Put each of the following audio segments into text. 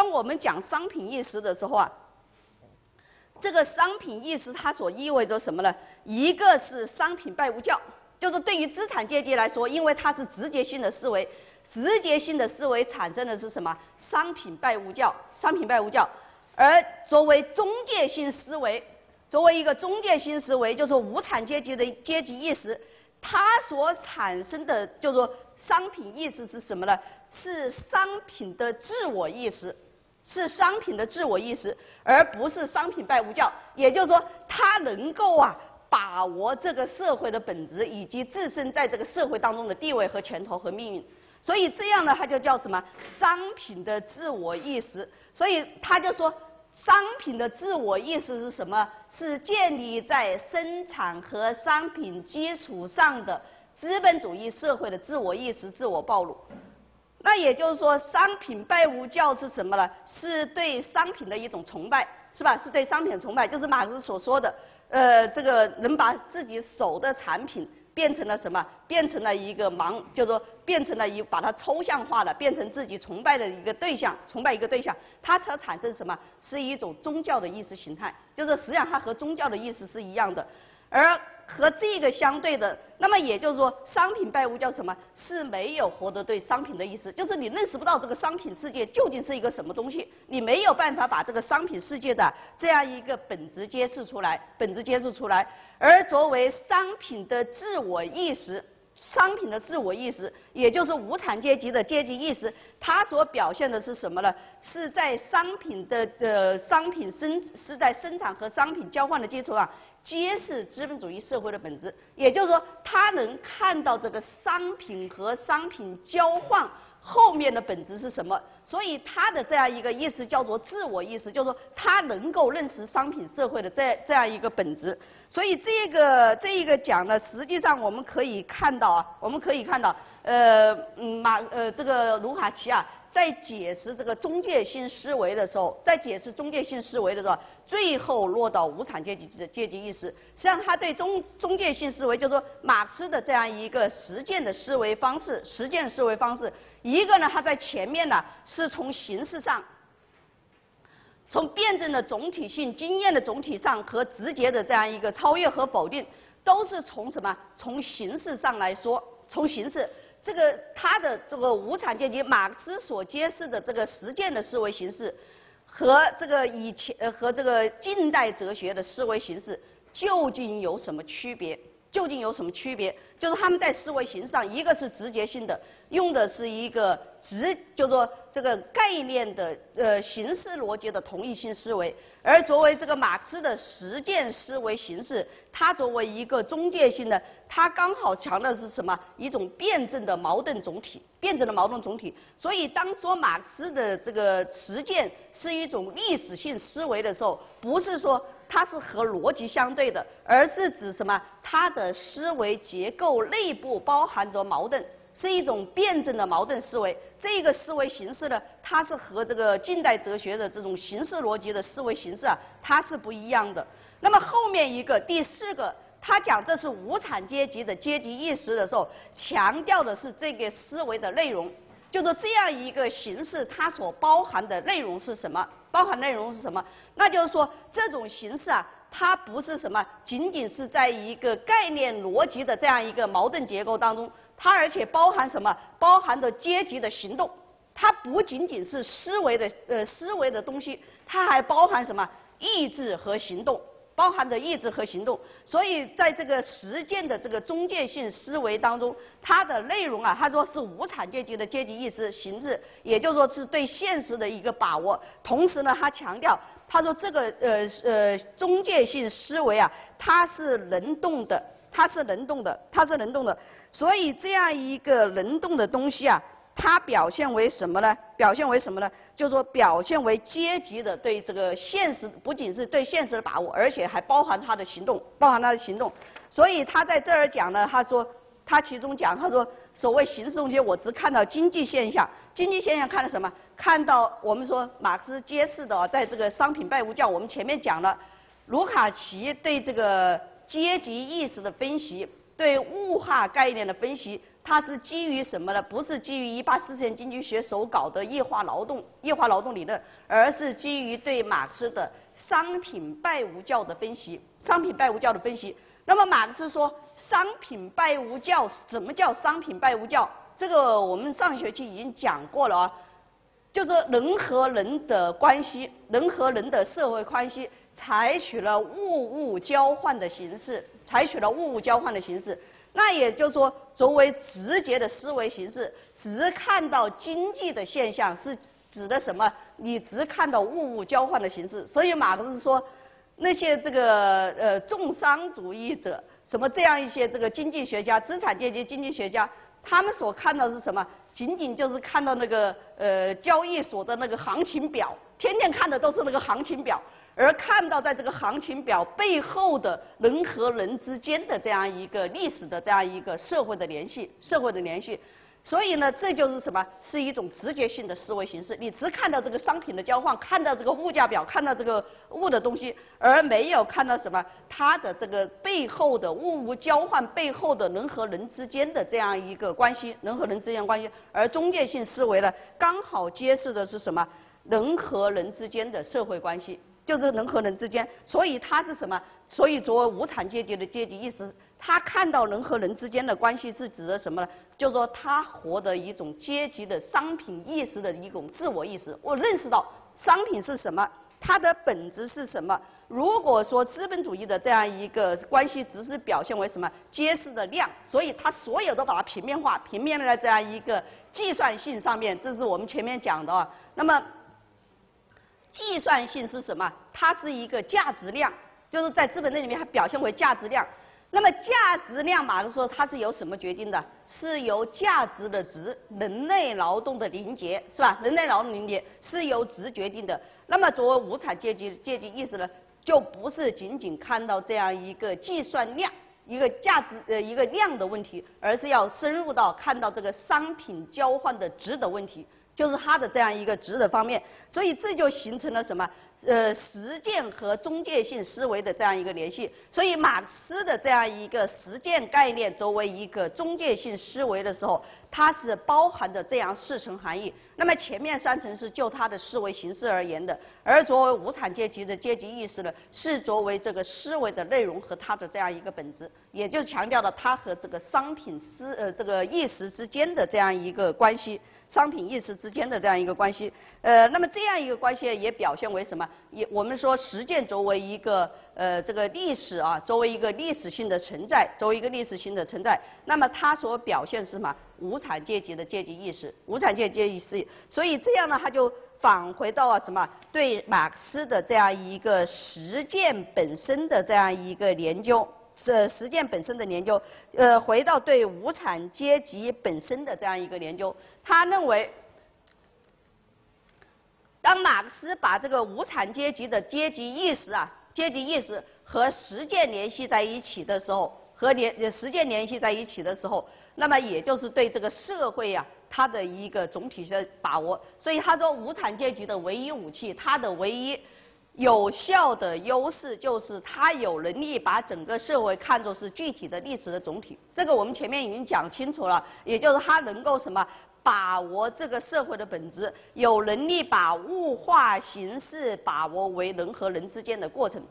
当我们讲商品意识的时候啊，这个商品意识它所意味着什么呢？一个是商品拜物教，就是对于资产阶级来说，因为它是直接性的思维，直接性的思维产生的是什么？商品拜物教，商品拜物教。而作为中介性思维，作为一个中介性思维，就是无产阶级的阶级意识，它所产生的叫做商品意识是什么呢？是商品的自我意识，是商品的自我意识，而不是商品拜物教。也就是说，它能够啊把握这个社会的本质，以及自身在这个社会当中的地位和前途和命运。所以这样呢，它就叫什么？商品的自我意识。所以他就说，商品的自我意识是什么？是建立在生产和商品基础上的资本主义社会的自我意识、自我暴露。那也就是说，商品拜物教是什么呢？是对商品的一种崇拜，是吧？是对商品崇拜，就是马克思所说的，呃，这个能把自己手的产品变成了什么？变成了一个盲，就是说变成了一把它抽象化了，变成自己崇拜的一个对象，崇拜一个对象，它才产生什么？是一种宗教的意识形态，就是实际上它和宗教的意思是一样的，而。和这个相对的，那么也就是说，商品拜物叫什么？是没有获得对商品的意思，就是你认识不到这个商品世界究竟是一个什么东西，你没有办法把这个商品世界的这样一个本质揭示出来，本质揭示出来。而作为商品的自我意识，商品的自我意识，也就是无产阶级的阶级意识，它所表现的是什么呢？是在商品的呃商品生是在生产和商品交换的基础上。揭示资本主义社会的本质，也就是说，他能看到这个商品和商品交换后面的本质是什么，所以他的这样一个意思叫做自我意识，就是说他能够认识商品社会的这这样一个本质。所以这个这一个讲呢，实际上我们可以看到啊，我们可以看到，呃，马呃这个卢卡奇啊。在解释这个中介性思维的时候，在解释中介性思维的时候，最后落到无产阶级的阶级意识。实际上，他对中中介性思维，就是说马克思的这样一个实践的思维方式，实践思维方式，一个呢，他在前面呢是从形式上，从辩证的总体性、经验的总体上和直接的这样一个超越和否定，都是从什么？从形式上来说，从形式。这个他的这个无产阶级马克思所揭示的这个实践的思维形式，和这个以前呃和这个近代哲学的思维形式究竟有什么区别？究竟有什么区别？就是他们在思维形式上，一个是直觉性的，用的是一个直，就说这个概念的呃形式逻辑的同一性思维；而作为这个马克思的实践思维形式，它作为一个中介性的，它刚好强调的是什么？一种辩证的矛盾总体，辩证的矛盾总体。所以当说马克思的这个实践是一种历史性思维的时候，不是说。它是和逻辑相对的，而是指什么？它的思维结构内部包含着矛盾，是一种辩证的矛盾思维。这个思维形式呢，它是和这个近代哲学的这种形式逻辑的思维形式啊，它是不一样的。那么后面一个第四个，他讲这是无产阶级的阶级意识的时候，强调的是这个思维的内容，就是这样一个形式，它所包含的内容是什么？包含内容是什么？那就是说，这种形式啊，它不是什么，仅仅是在一个概念逻辑的这样一个矛盾结构当中，它而且包含什么？包含着阶级的行动，它不仅仅是思维的呃思维的东西，它还包含什么？意志和行动。包含着意志和行动，所以在这个实践的这个中介性思维当中，它的内容啊，他说是无产阶级的阶级意识形式，也就是说是对现实的一个把握。同时呢，他强调，他说这个呃呃中介性思维啊，它是能动的，它是能动的，它是能动的。所以这样一个能动的东西啊。它表现为什么呢？表现为什么呢？就是说，表现为阶级的对这个现实，不仅是对现实的把握，而且还包含他的行动，包含他的行动。所以他在这儿讲呢，他说，他其中讲，他说，所谓形式中间，我只看到经济现象，经济现象看到什么？看到我们说马克思揭示的，在这个商品拜物教，我们前面讲了，卢卡奇对这个阶级意识的分析。对物化概念的分析，它是基于什么呢？不是基于一八四年经济学手稿的异化劳动、异化劳动理论，而是基于对马克思的商品拜物教的分析。商品拜物教的分析。那么马克思说，商品拜物教，什么叫商品拜物教？这个我们上学期已经讲过了啊，就是人和人的关系，人和人的社会关系，采取了物物交换的形式，采取了物物交换的形式。那也就是说，作为直接的思维形式，只看到经济的现象，是指的什么？你只看到物物交换的形式。所以马克思说，那些这个呃重商主义者，什么这样一些这个经济学家、资产阶级经济学家，他们所看到的是什么？仅仅就是看到那个呃交易所的那个行情表，天天看的都是那个行情表。而看到在这个行情表背后的人和人之间的这样一个历史的这样一个社会的联系，社会的联系，所以呢，这就是什么？是一种直接性的思维形式。你只看到这个商品的交换，看到这个物价表，看到这个物的东西，而没有看到什么它的这个背后的物物交换背后的人和人之间的这样一个关系，人和人之间关系。而中介性思维呢，刚好揭示的是什么？人和人之间的社会关系。就是人和人之间，所以他是什么？所以作为无产阶级的阶级意识，他看到人和人之间的关系是指的什么呢？就是说他活的一种阶级的商品意识的一种自我意识。我认识到商品是什么，它的本质是什么。如果说资本主义的这样一个关系只是表现为什么揭示的量，所以他所有都把它平面化，平面的这样一个计算性上面，这是我们前面讲的。那么。计算性是什么？它是一个价值量，就是在资本论里面它表现为价值量。那么价值量，马克思说它是由什么决定的？是由价值的值，人类劳动的凝结，是吧？人类劳动凝结是由值决定的。那么作为无产阶级阶级意识呢，就不是仅仅看到这样一个计算量、一个价值呃一个量的问题，而是要深入到看到这个商品交换的值的问题。就是它的这样一个值的方面，所以这就形成了什么？呃，实践和中介性思维的这样一个联系。所以马克思的这样一个实践概念作为一个中介性思维的时候，它是包含着这样四层含义。那么前面三层是就它的思维形式而言的，而作为无产阶级的阶级意识呢，是作为这个思维的内容和它的这样一个本质，也就强调了它和这个商品思呃这个意识之间的这样一个关系。商品意识之间的这样一个关系，呃，那么这样一个关系也表现为什么？也我们说实践作为一个呃这个历史啊，作为一个历史性的存在，作为一个历史性的存在，那么它所表现是什么？无产阶级的阶级意识，无产阶级意识。所以这样呢，他就返回到了什么？对马克思的这样一个实践本身的这样一个研究。这实践本身的研究，呃，回到对无产阶级本身的这样一个研究，他认为，当马克思把这个无产阶级的阶级意识啊，阶级意识和实践联系在一起的时候，和联实践联系在一起的时候，那么也就是对这个社会呀，它的一个总体的把握。所以他说，无产阶级的唯一武器，它的唯一。有效的优势就是他有能力把整个社会看作是具体的历史的总体，这个我们前面已经讲清楚了，也就是他能够什么把握这个社会的本质，有能力把物化形式把握为人和人之间的过程，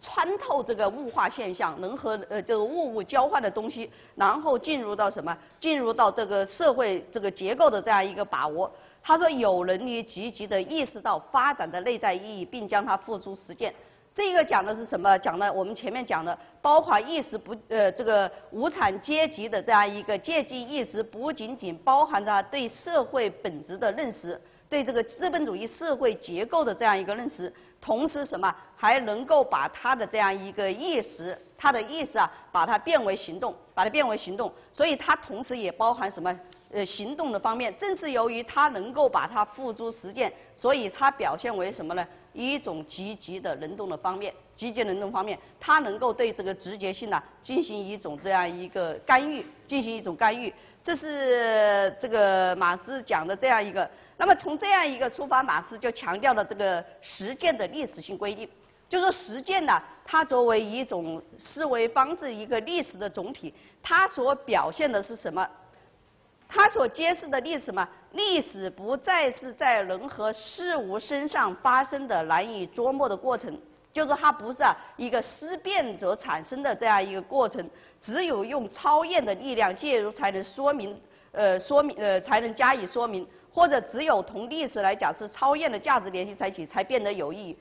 穿透这个物化现象，人和呃这个物物交换的东西，然后进入到什么？进入到这个社会这个结构的这样一个把握。他说有能力积极的意识到发展的内在意义，并将它付诸实践。这个讲的是什么？讲的我们前面讲的，包括意识不呃这个无产阶级的这样一个阶级意识，不仅仅包含着对社会本质的认识，对这个资本主义社会结构的这样一个认识，同时什么还能够把他的这样一个意识，他的意识啊，把它变为行动，把它变为行动。所以它同时也包含什么？呃，行动的方面，正是由于他能够把它付诸实践，所以它表现为什么呢？一种积极的能动的方面，积极能动方面，它能够对这个直觉性呢进行一种这样一个干预，进行一种干预。这是这个马克思讲的这样一个。那么从这样一个出发，马克思就强调了这个实践的历史性规定，就说实践呢，它作为一种思维方式，一个历史的总体，它所表现的是什么？他所揭示的历史嘛，历史不再是在人和事物身上发生的难以捉摸的过程，就是它不是啊一个思辨者产生的这样一个过程，只有用超验的力量介入才能说明，呃，说明呃才能加以说明，或者只有同历史来讲是超验的价值联系在一起才变得有意义。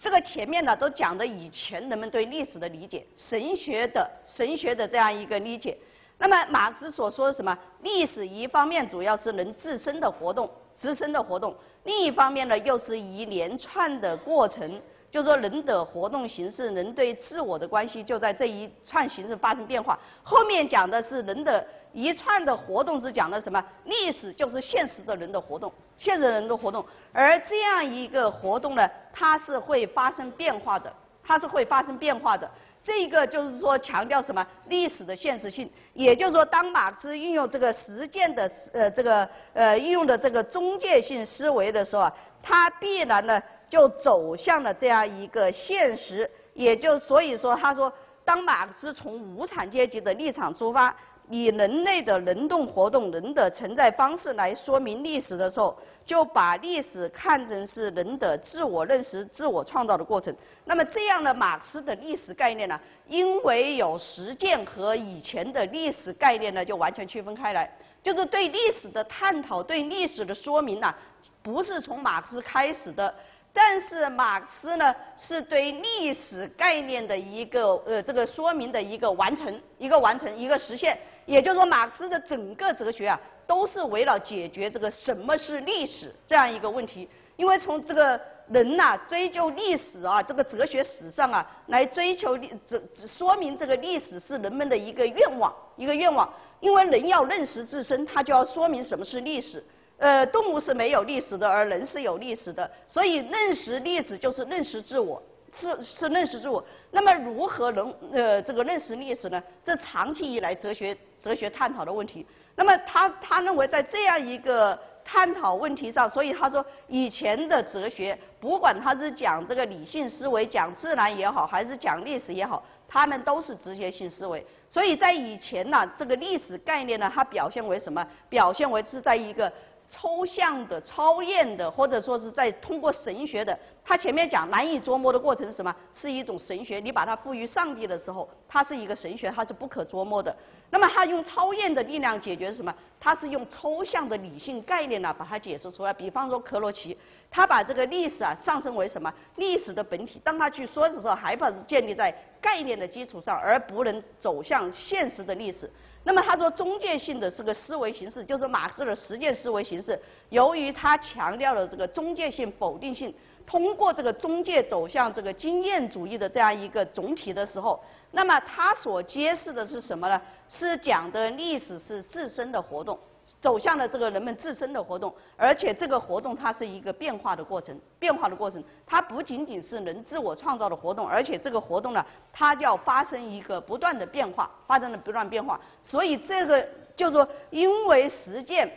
这个前面呢都讲的以前人们对历史的理解，神学的神学的这样一个理解。那么马克思所说的什么？历史一方面主要是人自身的活动，自身的活动；另一方面呢，又是一连串的过程，就说人的活动形式，人对自我的关系就在这一串形式发生变化。后面讲的是人的一串的活动是讲的什么？历史就是现实的人的活动，现实人的活动，而这样一个活动呢，它是会发生变化的，它是会发生变化的。这个就是说强调什么历史的现实性，也就是说，当马克思运用这个实践的呃这个呃运用的这个中介性思维的时候啊，他必然呢就走向了这样一个现实，也就所以说他说，当马克思从无产阶级的立场出发。以人类的能动活动、人的存在方式来说明历史的时候，就把历史看成是人的自我认识、自我创造的过程。那么这样的马克思的历史概念呢，因为有实践和以前的历史概念呢，就完全区分开来。就是对历史的探讨、对历史的说明呢，不是从马克思开始的。但是马克思呢，是对历史概念的一个呃这个说明的一个完成、一个完成、一个实现。也就是说，马克思的整个哲学啊，都是围绕解决这个什么是历史这样一个问题。因为从这个人呐追究历史啊，这个哲学史上啊，来追求历，这说明这个历史是人们的一个愿望，一个愿望。因为人要认识自身，他就要说明什么是历史。呃，动物是没有历史的，而人是有历史的。所以认识历史就是认识自我。是是认识自我，那么如何能呃这个认识历史呢？这长期以来哲学哲学探讨的问题。那么他他认为在这样一个探讨问题上，所以他说以前的哲学，不管他是讲这个理性思维，讲自然也好，还是讲历史也好，他们都是直接性思维。所以在以前呢，这个历史概念呢，它表现为什么？表现为是在一个。抽象的、超验的，或者说是在通过神学的，他前面讲难以捉摸的过程是什么？是一种神学。你把它赋予上帝的时候，它是一个神学，它是不可捉摸的。那么他用超验的力量解决什么？他是用抽象的理性概念呢，把它解释出来。比方说克罗齐，他把这个历史啊上升为什么？历史的本体。当他去说的时候，还把是建立在概念的基础上，而不能走向现实的历史。那么他说，中介性的这个思维形式，就是马克思的实践思维形式。由于他强调了这个中介性、否定性，通过这个中介走向这个经验主义的这样一个总体的时候，那么它所揭示的是什么呢？是讲的历史是自身的活动。走向了这个人们自身的活动，而且这个活动它是一个变化的过程，变化的过程，它不仅仅是人自我创造的活动，而且这个活动呢，它要发生一个不断的变化，发生了不断变化，所以这个就说因为实践。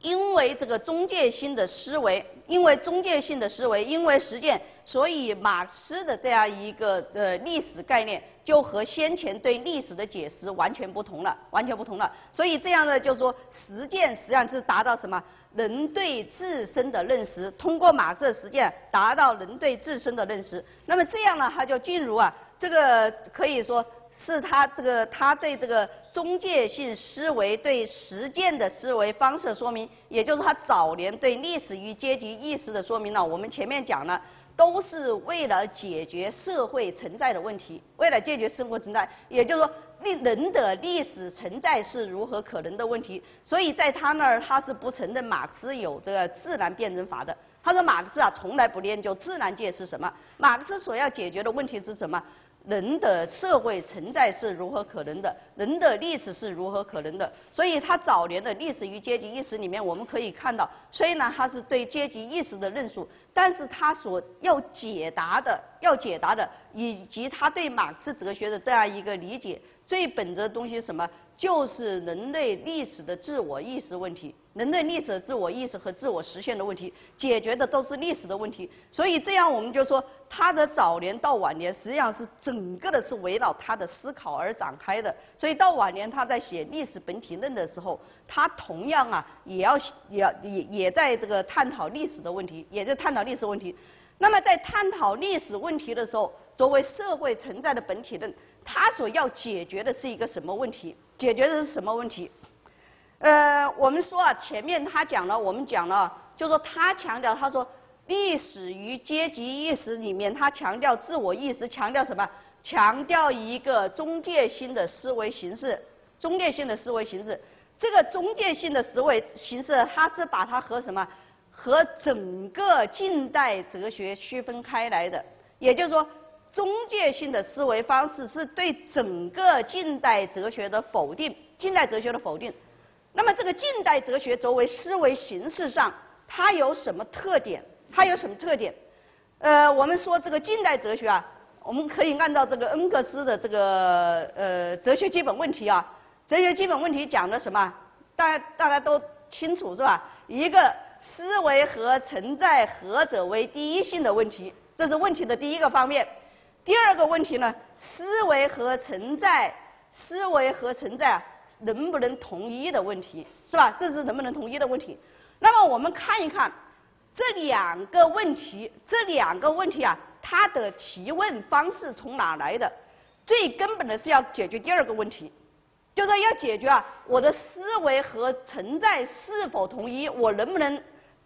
因为这个中介性的思维，因为中介性的思维，因为实践，所以马克思的这样一个呃历史概念就和先前对历史的解释完全不同了，完全不同了。所以这样呢，就是说实践实际上是达到什么？人对自身的认识，通过马克思的实践达到人对自身的认识。那么这样呢，他就进入啊，这个可以说。是他这个他对这个中介性思维对实践的思维方式说明，也就是他早年对历史与阶级意识的说明呢。我们前面讲了，都是为了解决社会存在的问题，为了解决生活存在，也就是说，历人的历史存在是如何可能的问题。所以在他那儿，他是不承认马克思有这个自然辩证法的。他说马克思啊，从来不研究自然界是什么。马克思所要解决的问题是什么？人的社会存在是如何可能的？人的历史是如何可能的？所以他早年的历史与阶级意识里面，我们可以看到，虽然他是对阶级意识的论述，但是他所要解答的、要解答的，以及他对马克思哲学的这样一个理解，最本质的东西是什么？就是人类历史的自我意识问题，人类历史的自我意识和自我实现的问题，解决的都是历史的问题。所以这样我们就说，他的早年到晚年实际上是整个的是围绕他的思考而展开的。所以到晚年他在写历史本体论的时候，他同样啊也要也要也也在这个探讨历史的问题，也在探讨历史问题。那么在探讨历史问题的时候，作为社会存在的本体论。他所要解决的是一个什么问题？解决的是什么问题？呃，我们说啊，前面他讲了，我们讲了，就说他强调，他说历史与阶级意识里面，他强调自我意识，强调什么？强调一个中介性的思维形式，中介性的思维形式。这个中介性的思维形式，它是把它和什么？和整个近代哲学区分开来的，也就是说。中介性的思维方式是对整个近代哲学的否定，近代哲学的否定。那么这个近代哲学作为思维形式上，它有什么特点？它有什么特点？呃，我们说这个近代哲学啊，我们可以按照这个恩格斯的这个呃哲学基本问题啊，哲学基本问题讲的什么？大家大家都清楚是吧？一个思维和存在何者为第一性的问题，这是问题的第一个方面。第二个问题呢，思维和存在，思维和存在啊能不能统一的问题，是吧？这是能不能统一的问题。那么我们看一看这两个问题，这两个问题啊，它的提问方式从哪来的？最根本的是要解决第二个问题，就是说要解决啊，我的思维和存在是否统一，我能不能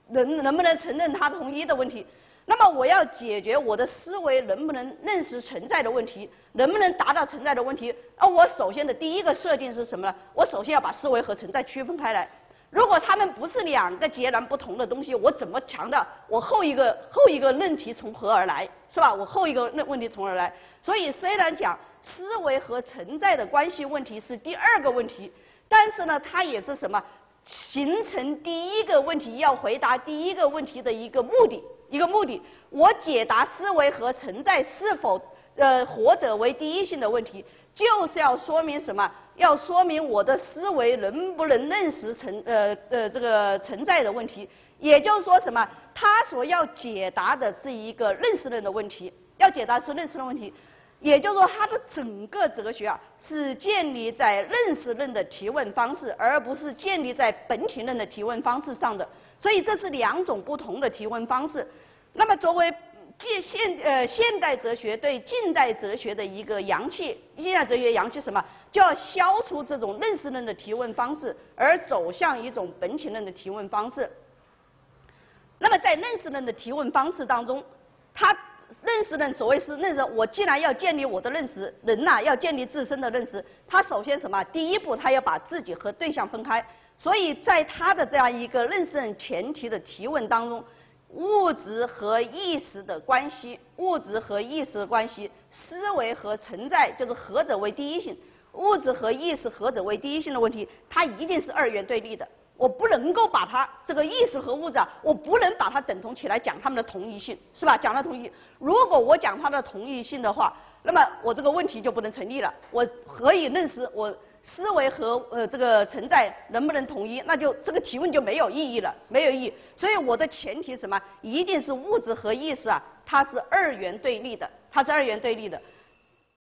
能能不能承认它统一的问题。那么我要解决我的思维能不能认识存在的问题，能不能达到存在的问题？那我首先的第一个设定是什么呢？我首先要把思维和存在区分开来。如果它们不是两个截然不同的东西，我怎么强调我后一个后一个论题从何而来？是吧？我后一个问问题从何而来？所以虽然讲思维和存在的关系问题是第二个问题，但是呢，它也是什么？形成第一个问题要回答第一个问题的一个目的。一个目的，我解答思维和存在是否呃活者为第一性的问题，就是要说明什么？要说明我的思维能不能认识存呃呃这个存在的问题。也就是说什么？他所要解答的是一个认识论的问题，要解答是认识论问题。也就是说，他的整个哲学啊是建立在认识论的提问方式，而不是建立在本体论的提问方式上的。所以这是两种不同的提问方式。那么，作为现现呃现代哲学对近代哲学的一个阳气，现代哲学阳气什么？就要消除这种认识论的提问方式，而走向一种本体论的提问方式。那么，在认识论的提问方式当中，他认识论所谓是认识，我既然要建立我的认识，人呐要建立自身的认识，他首先什么？第一步，他要把自己和对象分开。所以在他的这样一个认识论前提的提问当中。物质和意识的关系，物质和意识的关系，思维和存在就是何者为第一性，物质和意识何者为第一性的问题，它一定是二元对立的。我不能够把它这个意识和物质啊，我不能把它等同起来讲它们的同一性，是吧？讲它同一，如果我讲它的同一性的话，那么我这个问题就不能成立了。我何以认识我？思维和呃这个存在能不能统一？那就这个提问就没有意义了，没有意义。所以我的前提什么？一定是物质和意识啊，它是二元对立的，它是二元对立的。